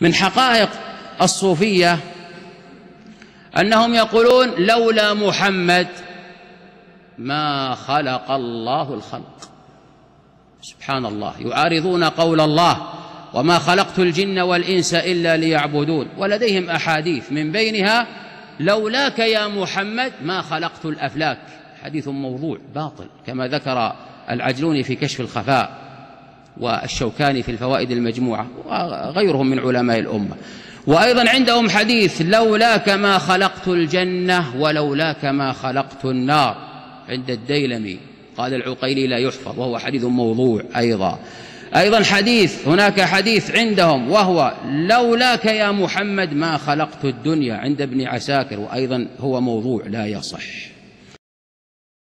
من حقائق الصوفية أنهم يقولون لولا محمد ما خلق الله الخلق. سبحان الله. يعارضون قول الله وما خلقت الجن والإنس إلا ليعبدون. ولديهم أحاديث من بينها لولاك يا محمد ما خلقت الأفلاك. حديث موضوع باطل كما ذكر العجلوني في كشف الخفاء. والشوكاني في الفوائد المجموعة وغيرهم من علماء الأمة. وأيضا عندهم حديث لولاك ما خلقت الجنة ولولاك ما خلقت النار. عند الديلمي قال العقيلي لا يحفظ وهو حديث موضوع أيضا. أيضا حديث هناك حديث عندهم وهو لولاك يا محمد ما خلقت الدنيا. عند ابن عساكر وأيضا هو موضوع لا يصح.